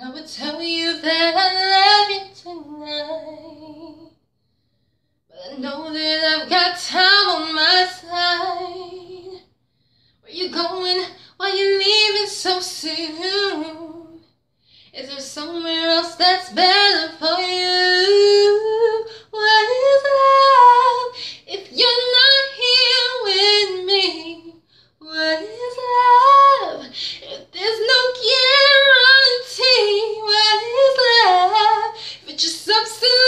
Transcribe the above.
I would tell you that I love you tonight. But I know that I've got time on my side. Where you going? Why you leaving so soon? Is there somewhere? soon.